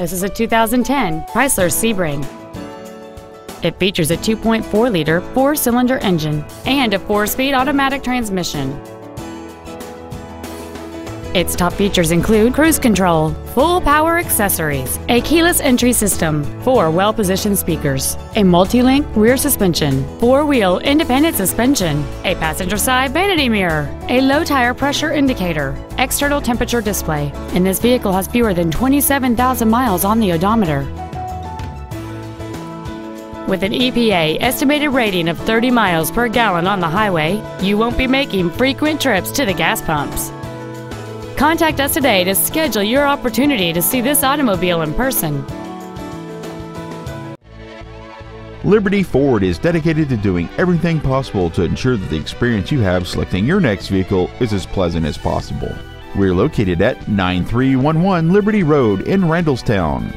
This is a 2010 Chrysler Sebring. It features a 2.4-liter four-cylinder engine and a four-speed automatic transmission. Its top features include cruise control, full power accessories, a keyless entry system, four well-positioned speakers, a multi-link rear suspension, four-wheel independent suspension, a passenger side vanity mirror, a low tire pressure indicator, external temperature display, and this vehicle has fewer than 27,000 miles on the odometer. With an EPA estimated rating of 30 miles per gallon on the highway, you won't be making frequent trips to the gas pumps. Contact us today to schedule your opportunity to see this automobile in person. Liberty Ford is dedicated to doing everything possible to ensure that the experience you have selecting your next vehicle is as pleasant as possible. We're located at 9311 Liberty Road in Randallstown.